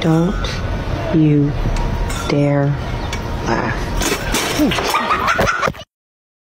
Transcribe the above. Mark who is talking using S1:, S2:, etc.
S1: Don't you dare laugh.